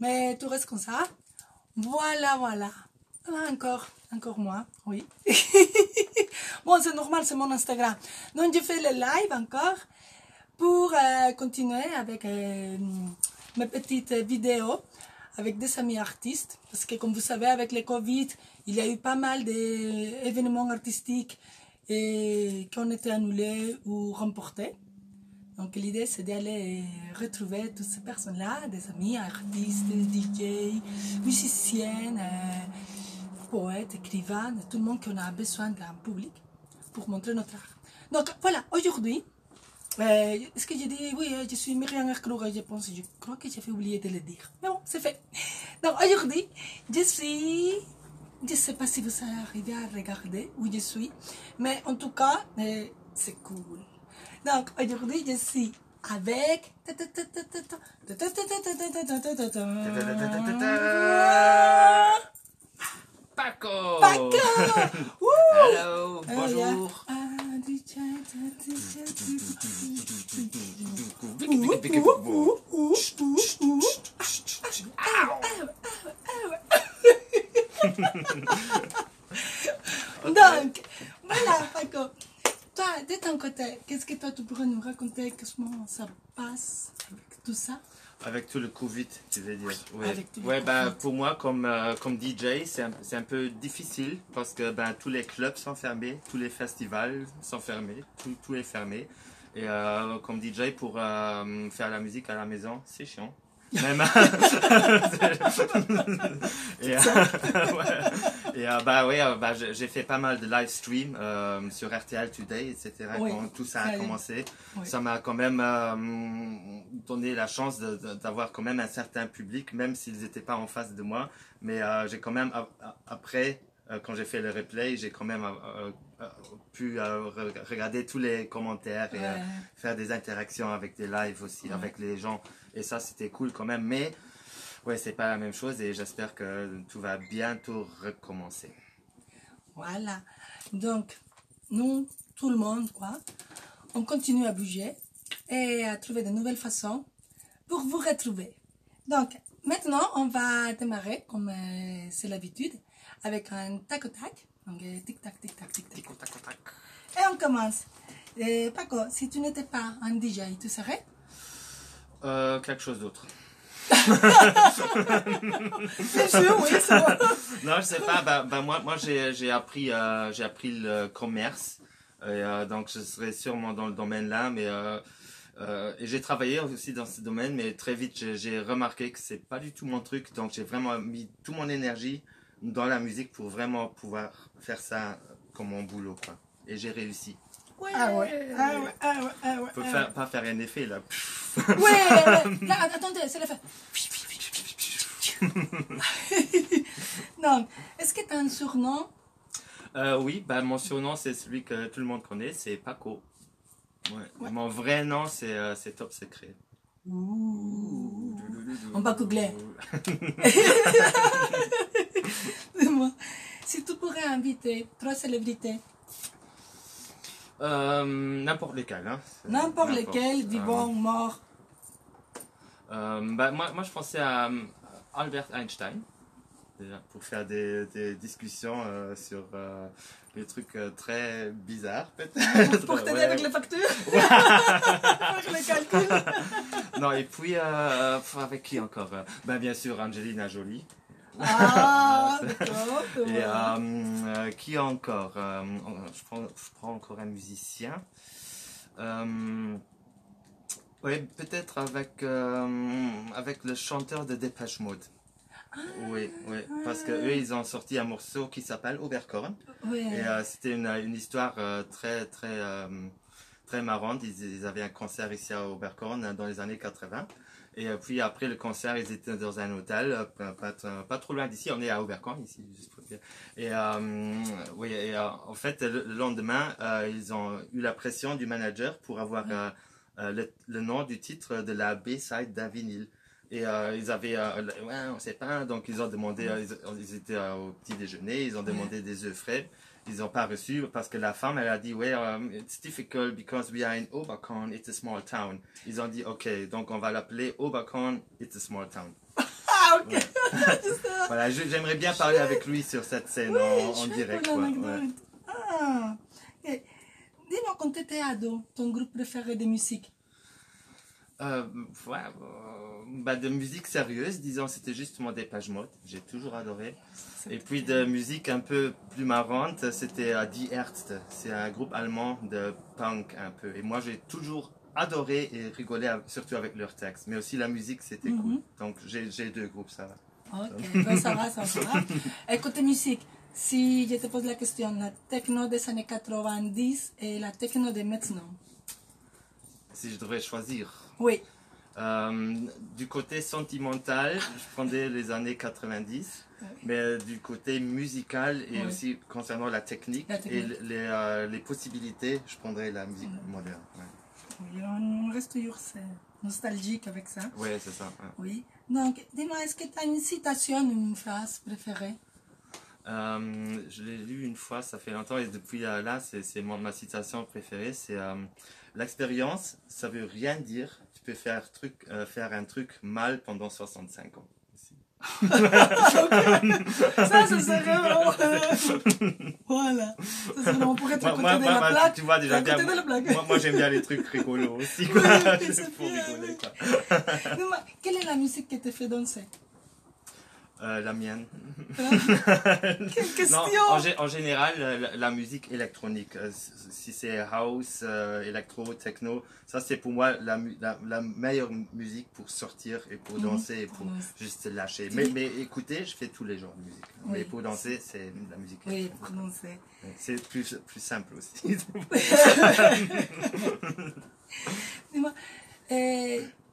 Mais tout reste comme ça. Voilà, voilà. Ah, encore, encore moi, oui. bon, c'est normal, c'est mon Instagram. Donc, je fais le live encore pour euh, continuer avec euh, mes petites vidéos avec des amis artistes. Parce que, comme vous savez, avec le Covid, il y a eu pas mal d'événements artistiques et qui ont été annulés ou remportés. Donc l'idée c'est d'aller retrouver toutes ces personnes-là, des amis, artistes, DJ, musiciennes, euh, poètes, écrivains, tout le monde qui en a besoin d'un public pour montrer notre art. Donc voilà, aujourd'hui, euh, est-ce que j'ai dit oui, je suis Myriam Erkroger, je pense, je crois que j'ai fait oublier de le dire. Mais bon, c'est fait. Donc aujourd'hui, je suis je ne sais pas si vous arrivez à regarder où je suis, mais en tout cas, euh, c'est cool. Donc aujourd'hui, je suis avec. Paco Paco Hello Bonjour Donc, voilà, Paco. Toi, de ton côté, qu'est-ce que toi tu pourrais nous raconter Comment ça passe avec tout ça? Avec tout le Covid, tu veux dire Ouais, le ouais bah, pour moi, comme, euh, comme DJ, c'est un, un peu difficile parce que ben, tous les clubs sont fermés, tous les festivals sont fermés, tout, tout est fermé. Et euh, comme DJ, pour euh, faire la musique à la maison, c'est chiant. Même et, euh, ouais. Et, euh, bah euh, bah, j'ai fait pas mal de live stream euh, sur RTL Today, etc. Oui, quand tout ça a commencé, Oui. ça m'a quand même euh, donné la chance d'avoir quand même un certain public, même s'ils n'étaient pas en face de moi. Mais euh, j'ai quand même après, quand j'ai fait le replay, j'ai quand même euh, euh, pu euh, re- regarder tous les commentaires et euh, Ouais. faire des interactions avec des lives aussi, Ouais. avec les gens. Et ça, c'était cool quand même. Mais ouais, c'est pas la même chose et j'espère que tout va bientôt recommencer. Voilà. Donc, nous, tout le monde, quoi, on continue à bouger et à trouver de nouvelles façons pour vous retrouver. Donc, maintenant, on va démarrer, comme euh, c'est l'habitude, avec un tac au tac. Donc, euh, tic tac, tic tac, tic tac. Et on commence. Et Paco, si tu n'étais pas un DJ, tu serais? Euh, quelque chose d'autre. C'est sûr, oui, c'est. Non, je sais pas. Bah, bah, moi, moi j'ai j'ai appris, euh, j'ai appris le commerce. Et, euh, donc, je serai sûrement dans le domaine là. Mais euh, et j'ai travaillé aussi dans ce domaine, mais très vite, j'ai- j'ai remarqué que c'est pas du tout mon truc. Donc, j'ai vraiment mis toute mon énergie dans la musique pour vraiment pouvoir faire ça comme mon boulot, quoi. Et j'ai réussi. Ah ouais, ah ouais, ah ouais, ah ouais. Faut ah faire, pas faire un effet là. Ouais, ouais. Là, attendez, c'est le fait. Donc, est-ce que tu as un surnom? Euh, oui, bah, mon surnom, c'est celui que tout le monde connaît, c'est Paco. Ouais. Ouais. Mon vrai nom, c'est euh, c'est top secret. On va googler. Si tu pourrais inviter trois célébrités, Euh, n'importe lesquels. Hein. N'importe lesquelles, vivants ou morts, Euh, bah, moi, moi, je pensais à euh, Albert Einstein. déjà, Pour faire des, des discussions euh, sur euh, des trucs euh, très bizarres, peut-être. pour t'aider Ouais. avec les factures, avec les calculs. Non, et puis, euh, avec qui encore Euh, ben, Bien sûr, Angelina Jolie. Ah, d'accord. Et euh, euh, qui encore Euh, je, prends, je prends encore un musicien. Euh, ouais, peut-être avec, avec le chanteur de Dépêche Mode. oui, oui, parce que eux, ils ont sorti un morceau qui s'appelle Oberkorn. Ouais. Et euh, c'était une, une histoire euh, très, très, euh, très marrante. Ils, ils avaient un concert ici à Oberkorn euh, dans les années 80. Et euh, puis après le concert, ils étaient dans un hôtel, euh, pas, pas, trop loin d'ici. On est à Oberkorn ici, juste pour dire. Et, euh, oui, et euh, en fait, le, le lendemain, euh, ils ont eu la pression du manager pour avoir euh, le, le nom du titre de la B-side d'un vinyle. Et euh, ils avaient, euh, ouais, on sait pas, donc ils ont demandé, euh, ils, ils étaient au petit déjeuner, ils ont demandé des œufs frais, ils n'ont pas reçu parce que la femme, elle a dit, ouais, um, it's difficult because we are in Oberkorn, it's a small town. Ils ont dit, ok, donc on va l'appeler Oberkorn, it's a small town. Ah voilà, je- j'aimerais bien parler avec lui sur cette scène en, direct. quoi, ouais. Ah. Dis-moi, quand tu étais ado, ton groupe préféré de musique? Euh, ouais, euh, bah, de musique sérieuse, disons, c'était justement Dépêche Mode. J'ai toujours adoré. Et puis de musique un peu plus marrante, c'était euh, Die Ärzte. C'est un groupe allemand de punk un peu. Et moi, j'ai toujours adoré et rigolé, surtout avec leurs textes. Mais aussi la musique, c'était Mhm. cool. Donc j'ai j'ai deux groupes, ça va. Ok, ben, ça va, ça va. Et côté musique, si je te pose la question, la techno des années 90 et la techno de maintenant Si je devrais choisir. Oui. Euh, du côté sentimental, je prendrais les années 90. Mais du côté musical et Oui. aussi concernant la technique, La technique. et les, euh, les possibilités, je prendrais la musique moderne. Ouais, Oui, on reste toujours nostalgique avec ça. Ouais, c'est ça. ouais. Oui. Donc, dis-moi, est-ce que tu as une citation, une phrase préférée? Euh, je l'ai lu une fois, ça fait longtemps, et depuis là, c'est ma citation préférée. C'est l'expérience, ça veut rien dire. Peux faire, truc, euh, faire un truc mal pendant 65 ans. Ça, ce serait vraiment... voilà. Ça serait vraiment pour être à Moi, côté moi, de moi, plaque. tu vois déjà à bien. Moi, moi, j'aime bien les trucs rigolos aussi. Quoi. oui, pour rigoler. Quoi. Quelle est la musique qui te fait danser? Euh, la mienne. Quelle question Non, en, gé- en général, euh, la, la musique électronique, euh, si c'est house, euh, électro, techno, ça c'est pour moi la, la, la meilleure musique pour sortir et pour Mhm. danser et pour juste se lâcher. Mais, mais écoutez, je fais tous les genres de musique. Oui. Mais pour danser, c'est la musique Oui, électronique. pour danser. C'est plus, plus simple aussi. Dis-moi,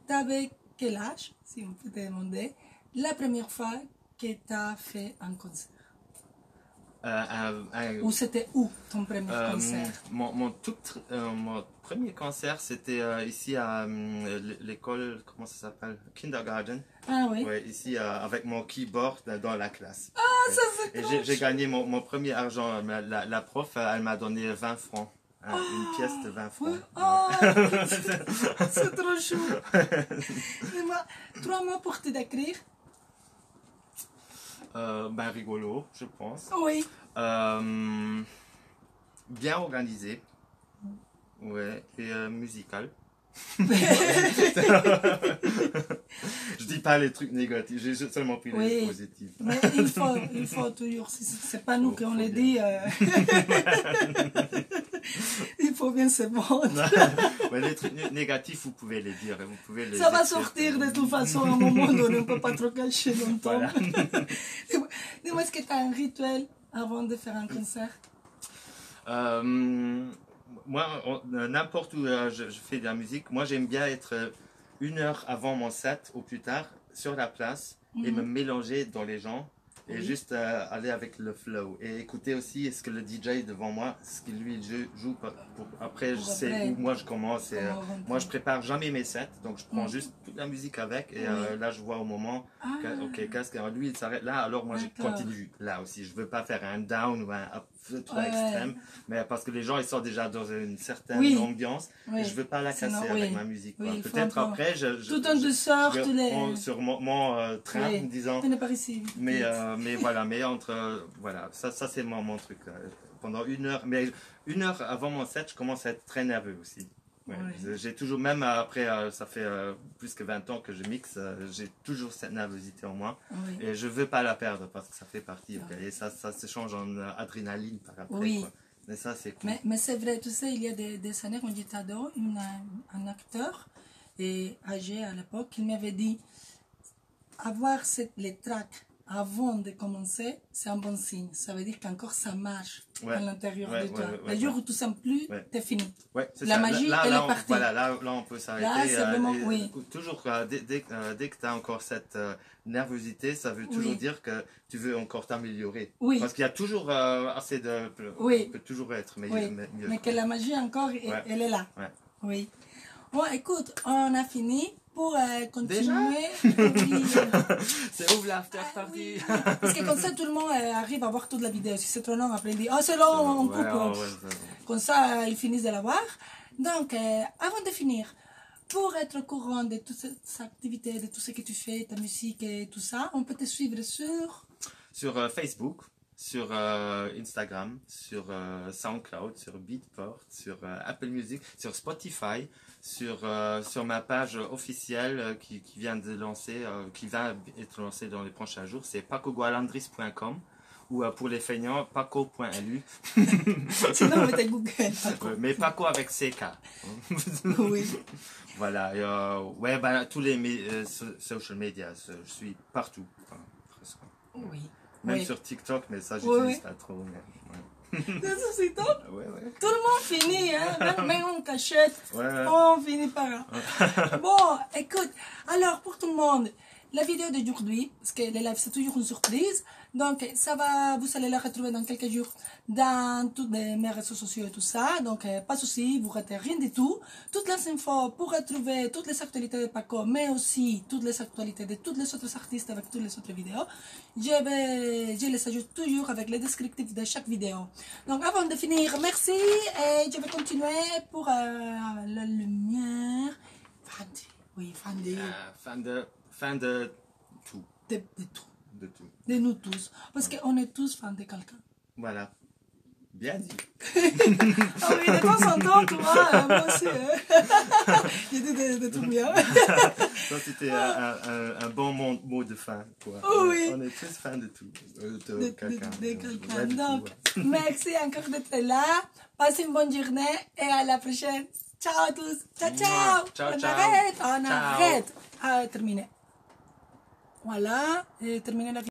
t'avais quel âge, si on peut te demander, la première fois que tu as fait un concert Euh, un- un- Ou c'était où ton premier Euh, concert mon, mon, tout, euh, mon premier concert, c'était euh, ici à euh, l- l'école, comment ça s'appelle? Kindergarten. Ah oui Ouais, ici euh, avec mon keyboard euh, dans la classe. Ah, ça c'est j'ai gagné mon, mon premier argent. La, prof, euh, elle m'a donné 20 francs. une pièce de 20 Oui. francs. Oh, c'est trop chou. Trois mots pour te décrire Euh, ben rigolo, je pense. Oui. Euh, bien organisé. Ouais, et euh, musical. je dis pas les trucs négatifs, j'ai seulement pris les Oui. positifs. Mais il faut, il faut toujours, c'est pas nous qui on les bien. dit, euh, faut bien se vendre. Ouais, les trucs né- négatifs, vous pouvez les dire. Vous pouvez les Ça va sortir de toute façon à un moment donné, on ne peut pas trop cacher longtemps. Voilà. Dis-moi, est-ce que tu as un rituel avant de faire un concert? Euh, moi, euh, n'importe où euh, je, je fais de la musique, moi j'aime bien être une heure avant mon set ou plus tard sur la place et Mhm. me mélanger dans les gens et Oui. juste euh, aller avec le flow et écouter aussi ce que le DJ devant moi, ce qu'il lui joue, joue pour, pour- après je sais où moi je commence et, euh, moi je prépare jamais mes sets donc je prends juste toute la musique avec et Oui. euh, là je vois au moment Ah. que- ok qu'est-ce que lui il s'arrête là alors moi je continue là aussi je veux pas faire un down ou un up trop Ouais. extrême mais parce que les gens ils sont déjà dans une certaine Oui. ambiance Oui. et je veux pas la casser non- avec oui. ma musique peut-être après je, je, Tout en je- douceur, je les- sur mon, mon, euh, train par ici. mais euh, mais voilà mais entre euh, voilà ça ça c'est mon, mon truc là. pendant une heure mais une heure avant mon set je commence à être très nerveux aussi Ouais. Ouais. J'ai toujours, même après, euh, ça fait euh, plus que 20 ans que je mixe, euh, j'ai toujours cette nervosité en moi. Oui. Et je veux pas la perdre parce que ça fait partie. Ah. Et ça, ça se change en adrénaline par après. Oui. Quoi. Mais ça, c'est cool. Mais, mais c'est vrai, tu sais, il y a des, des années, quand j'étais ado, une- un acteur et âgé à l'époque, il m'avait dit avoir cette, les tracks avant de commencer, c'est un bon signe. Ça veut dire qu'encore ça marche Ouais. à l'intérieur Ouais, de toi. ouais, le jour où tu sens plus, t'es fini. La ça. magie, là, elle là, est on- partie. Voilà, là, là, on peut s'arrêter. Là, c'est vraiment- et- oui. Toujours, euh, dès, dès, euh, dès que tu as encore cette euh, nervosité, ça veut toujours Oui. dire que tu veux encore t'améliorer. Oui. Parce qu'il y a toujours euh, assez de. Oui. On peut toujours être meilleur. Oui, mieux, mais que la magie encore, elle- elle est là. Oui. Bon, écoute, on a fini. Pour euh, continuer, oui, C'est ouvre l'after party. Oui, Parce que comme ça, tout le monde euh, arrive à voir toute la vidéo. Si c'est trop long, après il dit, oh c'est long, on coupe. Ouais, ouais. Comme ça, euh, ils finissent de la voir. Donc, euh, avant de finir, pour être au courant de toutes ces activités, de tout ce que tu fais, ta musique et tout ça, on peut te suivre sur sur euh, Facebook, sur euh, Instagram, sur euh, SoundCloud, sur Beatport, sur euh, Apple Music, sur Spotify, sur, sur ma page officielle qui, qui vient de lancer, qui va être lancée dans les prochains jours, c'est pacogualandris.com ou pour les feignants, paco.lu, Sinon, mettez Google. Paco. Mais Paco avec CK. Oui. Voilà, et, ouais, bah, tous les social media, je je suis partout, enfin, presque. Oui. Même Oui. sur TikTok, mais ça, j'utilise oui. pas trop. Mais, Ça, c'est top. ouais. ouais, ouais. Tout le monde finit, hein. Même, même en cachette. Ouais, ouais. On finit par là. Bon, écoute, alors pour tout le monde, la vidéo d'aujourd'hui, parce que les lives c'est toujours une surprise, donc ça va, vous allez la retrouver dans quelques jours dans tous les- mes réseaux sociaux et tout ça, donc euh, pas de souci, vous ratez rien du tout. Toutes les infos pour retrouver toutes les actualités de Paco, mais aussi toutes les actualités de tous les autres artistes avec toutes les autres vidéos, je les ajoute toujours avec les descriptifs de chaque vidéo. Donc avant de finir, merci et je vais continuer pour euh, la lumière. Oui, Euh, fin de, tout, de, de tout, de tout. de nous tous, parce qu'on est tous fans de quelqu'un. Voilà. Bien dit. Ah oui, de temps en temps, tu vois, euh, moi aussi, euh, dit de, de tout bien. Ça, c'était un, un- un- un bon mot, mot de fin. Quoi. Oh oui. On est tous fans de tout. euh, de, quelqu'un. de quelqu'un. Ouais, tout, Donc, ouais. merci encore d'être là. Passez une bonne journée et à la prochaine. Ciao à tous. Ciao, ciao. Ciao, on ciao. arrête, on Ciao. arrête. Ah, terminé. Voilà, et terminé la vidéo.